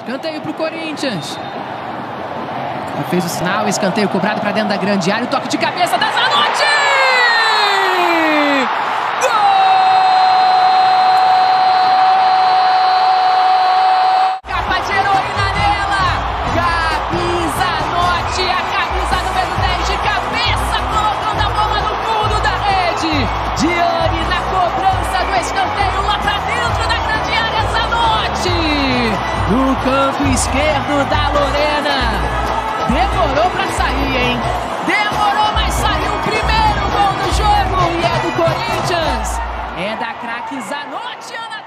Escanteio pro Corinthians. Já fez o sinal, escanteio cobrado para dentro da grande área, o toque de cabeça da Zanotti! No canto esquerdo da Lorena. Demorou para sair, hein? Demorou, mas saiu o primeiro gol do jogo e é do Corinthians. É da craque Zanotti, Ana